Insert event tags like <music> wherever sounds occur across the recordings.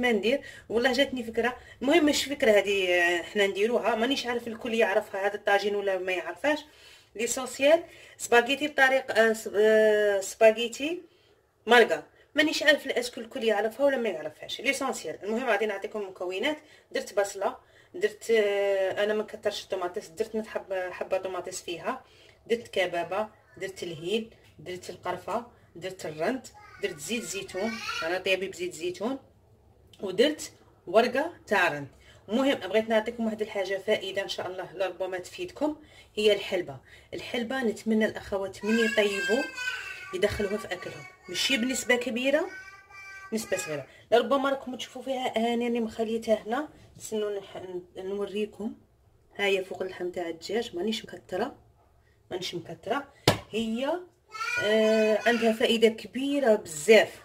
ما ندير. والله جاتني فكرة. المهم مش فكرة هذه آه، حنا نديروها. مانيش عارف الكل يعرفها هذا الطاجين ولا ما يعرفهاش. l'essentiel سباغيتي بطريق آه، س- آه، سباغيتي مارغا مانيش عارف est-ce que الكل يعرفها ولا ما يعرفهاش. l'essentiel المهم غادي نعطيكم المكونات درت بصلة درت أنا ما كثرش الطوماطيس درت نص حبه حبة طوماطيس فيها. درت كبابة درت الهيل درت القرفة درت الرند درت زيت زيتون. أنا طيبي بزيت زيتون. ودرت ورقة تاع رند المهم بغيت نعطيكم واحد الحاجة فائدة إن شاء الله. لربما تفيدكم. هي الحلبة. الحلبة نتمنى الأخوات من يطيبوا يدخلوها في أكلهم. ماشي بنسبة كبيرة نسبة صغيرة. لربما راكم تشوفوا فيها أنا راني مخليتها هنا. استنوا نح- نوريكم. هاهي فوق اللحم تاع الدجاج. مانيش مكترة. مانيش مكترة. هي آه عندها فائدة كبيرة بزاف.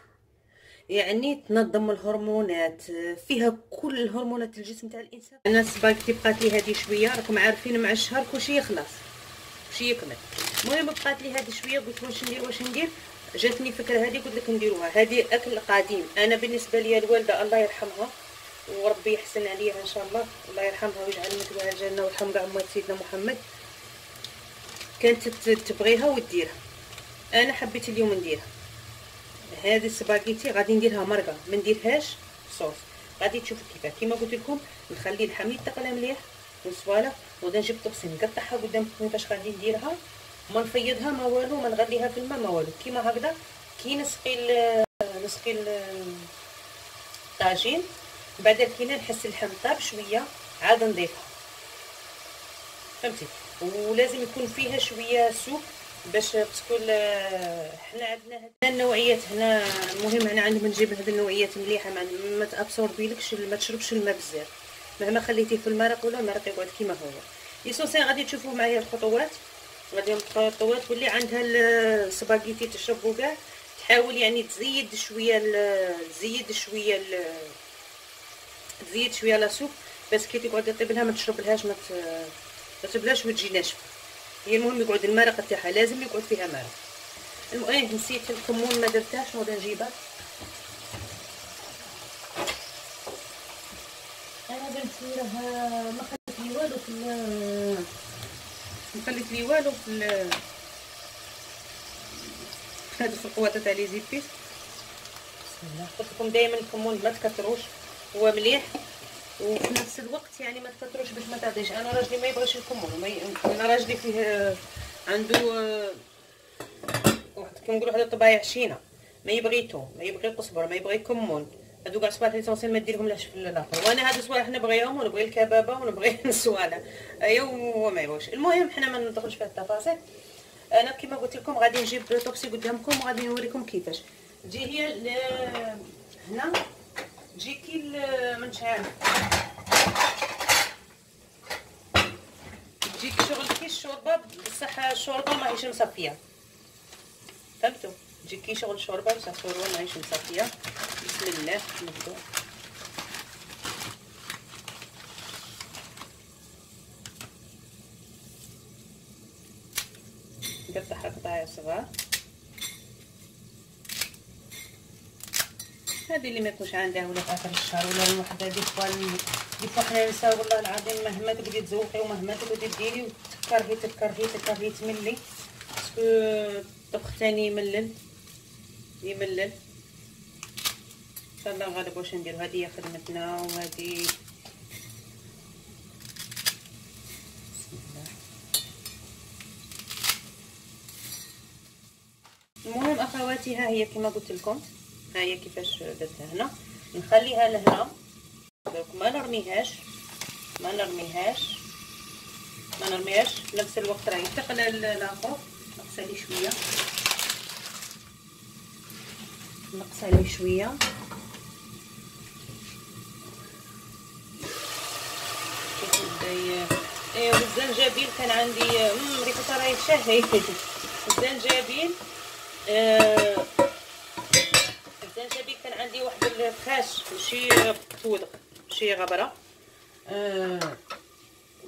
يعني تنظم الهرمونات فيها كل الهرمونات الجسم تاع الإنسان. أنا سباغيتي بقات لي هذه شوية راكم عارفين مع الشهر كلشي يخلص. كلشي يكمل. المهم بقات لي هذه شوية قلت واش ندير واش ندير؟ جاتني فكرة هذه قلت لك نديروها. هذه أكل قديم. أنا بالنسبة لي الوالدة الله يرحمها وربي يحسن عليها إن شاء الله. الله يرحمها ويجعل مثلها الجنة ويرحم كاع امهات سيدنا محمد. كانت تبغيها وديرها أنا حبيت اليوم نديرها. هذه السباغيتي غادي نديرها مرقة ما نديرهاش صوص. غادي تشوفوا كيفاه. كيما قلت لكم نخلي اللحم يتقلى مليح وصوالح وغادي نجيب طبسي نقطعها قدامكم كيفاش غادي نديرها. ما نفيضها ما والو ما نغليها في الماء ما والو. كيما هكذا كي نسقي نسقي ال- الطاجين. بعد كي نحس اللحم طاب شوية عاد نضيفها. فهمتي؟ ولازم يكون فيها شوية سوق باش ال- حنا عندنا هاد النوعيات هنا المهم هنا عندنا نجيب هاد النوعيات مليحة ما, ما تأبسوربيلكش ما تشربش الماء بزاف. مهما خليتيه في المرق ولا المرق يقعد كيما هو. ليسونسي غادي تشوفوا معايا الخطوات. غادي الخطوات واللي عندها السباغيتي تشربوا كاع. تحاول يعني تزيد شوية تزيد شوية تزيد شوية لا سوب باش كي تقعد تطيب لها ما تشربلهاش ما ت- ما تبلاش وتجي ناشفه هي المهم يقعد المرق تاعها لازم يقعد فيها مرق المهم نسيت الكمون ما درتهاش نوض نجيبها. أنا بنتي راه ما خليت لي والو في ما خليت لي والو في هذا في القواطه تاع les épices قلت لكم دائما الكمون ما تكثروش هو مليح. وفي نفس الوقت يعني ما تكثروش باش ما تعطيش. أنا راجلي ما يبغيش ما ي... أنا راجلي فيه آه، عنده آه، واحد كيما نقولوا هذا طبايع شينة. ما يبغي توم ما يبغي قزبر ما يبغي كمون هادو كاع صوالح l'essentiel ما ديرهم لاش في الآخر. وأنا هادو صوالح نبغيهم ونبغي الكبابة ونبغي <laughs> الصوالح ايوا هو ما يبغيش المهم حنا ما ندخلش في التفاصيل. أنا كما قلت لكم غادي نجيب طوبسي قدامكم وغادي نوريكم كيفاش. تجي هي ل- هنا. تجي كي ال- ما نش عارف تجيك شغل كي الشوربه بصح الشوربه ماهيش مصفية. فهمتوا؟ تجي كي شغل شوربة بصح الشوربه ماهيش مصفية. بسم الله نقطعها قطع صغار هذه اللي ما يكونش عندها ولا في اخر الشهر ولا الوحدة des fois des fois حنا نساو والله العظيم مهما تقعدي تزوقي ومهما تقعدي ديري وتكرهي تكرهي تكرهي تملي. parce que الطبخ تاني يملل يملل. إن شاء الله غالب واش ندير هذه هي خدمتنا وهذه المهم أخواتي ها هي كما قلت لكم. ها هي كيفاش درتها هنا. نخليها لهنا. دونك ما نرميهاش. ما نرميهاش. ما نرميهاش. في نفس الوقت راهي تقلى الأخر. نقصها لي شوية. نقصها لي شوية. إيه والزنجبيل كان عندي ريحتها راهي تشهي <laughs> الزنجبيل آه كان عندي واحد الفاش ماشي بودغ ماشي غبرة. آه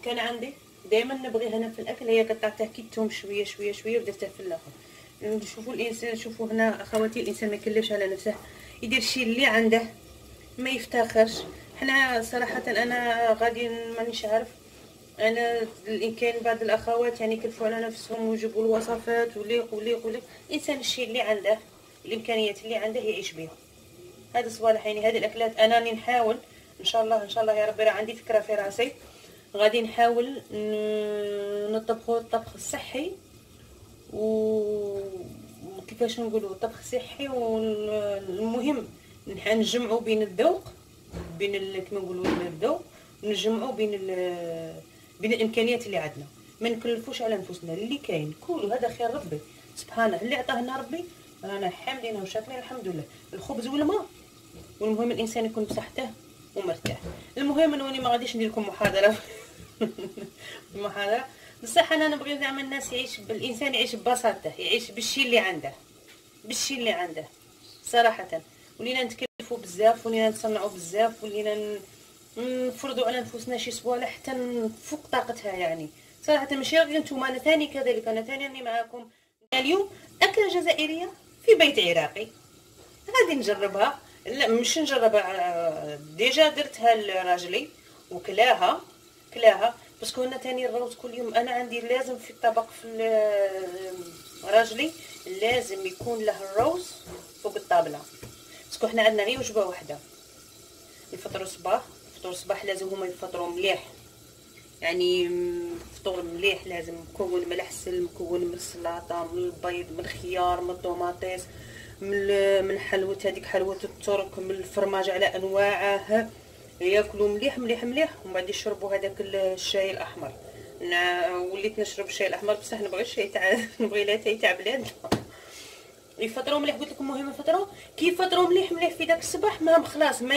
كان عندي دائما نبغي هنا في الأكل هي قطعتها كي الثوم شوية شوية شوية ودرتها في الآخر. شوفوا الإنسان شوفوا هنا أخواتي الإنسان ما يكلفش على نفسه. يدير الشيء اللي عنده ما يفتخرش. حنا صراحة أنا غادي مانيش عارف. أنا إن كاين بعض الأخوات يعني يكلفوا على نفسهم ويجيبوا الوصفات وليق وليق وليق. الانسان الشيء اللي عنده. الإمكانيات اللي عنده يعيش بها هذا صوالح يعني هذه الأكلات أنا نحاول إن شاء الله إن شاء الله يا ربي راه عندي فكرة في راسي. غادي نحاول نطبخوا الطبخ الصحي و كيفاش نقولوا الطبخ الصحي والمهم نجمعوا بين الذوق بين كما نقولوا الذوق نجمعوا بين بين الإمكانيات اللي عندنا. ما نكلفوش على نفوسنا اللي كاين كل هذا خير ربي. سبحانه اللي عطاه لنا ربي رانا حامدين وشاكرين الحمد لله. الخبز والماء. والمهم الإنسان يكون بصحته ومرتاح. المهم انني ما غاديش ندير لكم محاضرة. <laughs> المحاضرة. بصح أنا نبغي زعما الناس يعيش بالانسان يعيش ببساطته يعيش بالشيء اللي عنده. بالشيء اللي عنده. صراحة. ولينا نتكلفوا بزاف ولينا نصنعوا بزاف ولينا نفرضوا على نفوسنا شي صوالح حتى فوق طاقتها يعني. صراحة ماشي غير نتوما. أنا ثاني كذلك. أنا ثاني راني معاكم. اليوم أكلة جزائرية. في بيت عراقي. غادي نجربها. لا مش نجربها déjà درتها لراجلي وكلاها كلاها. parce que أنا تاني الروز كل يوم. أنا عندي لازم في الطبق في راجلي لازم يكون له الروز فوق الطابلة. باسكو حنا عندنا غير وجبة واحدة. نفطروا الصباح فطور الصباح لازم هما يفطروا مليح. يعني فطور مليح لازم مكون من العسل مكون من السلطة من البيض من الخيار من الطوماطيس من من حلوة هذيك حلوة الترك من الفرماج على أنواعه. ياكلوا مليح مليح مليح ومن بعد يشربوا هذاك الشاي الأحمر. وليت نشرب الشاي الأحمر بصح نبغي الشاي تاع <laughs> نبغي لا تاي تاع بلاد. يفطروا مليح قلت لكم مهم يفطروا؟ كي يفطروا مليح مليح في داك الصباح ما خلاص ما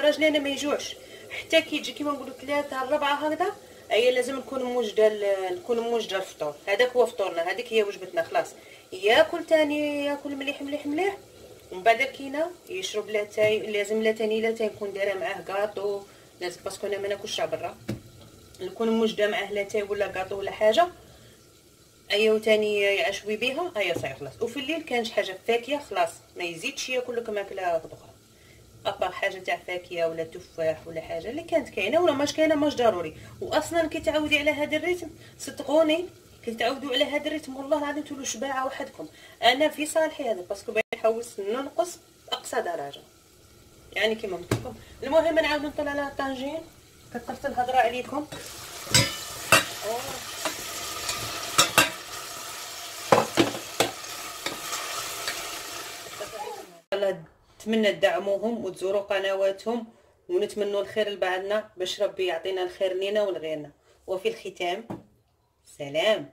راجلنا ما يجوعش. حتى كي يجي كيما نقولوا ثلاثة الربعه هكذا هي لازم نكون موجده نكون موجده الفطور هذاك هو فطورنا هذيك هي وجبتنا خلاص. ياكل تاني ياكل مليح مليح مليح. ومن بعد كينا يشرب لاتاي لازم لا تاني لا نكون دايرة معاه كاطو لازم parce que أنا ما ناكلش برا. نكون موجده معاه لاتاي ولا كاطو ولا حاجة. ايا وتاني يعشوي بها ايا صاير خلاص. وفي الليل كانش حاجة فاكهه خلاص. ما يزيدش ياكل لك ماكله أخرى à part حاجة تاع فاكهة ولا تفاح ولا حاجة اللي كانت كاينة ولا ماش كاينة ماش ضروري. واصلا كي تعودي على هذا ال rythme صدقوني كي تعودوا على هذا ال rythme والله العظيم تولوا شباعة وحدكم. أنا في صالحي هذا parce que بنحوس ننقص أقصى درجة. يعني كيما قلت لكم. المهم نعاود نطلع على الطنجين كثرت الهضرة عليكم. نتمنى تدعموهم وتزوروا قنواتهم ونتمنوا الخير لبعضنا باش ربي يعطينا الخير لينا ولغيرنا. وفي الختام سلام.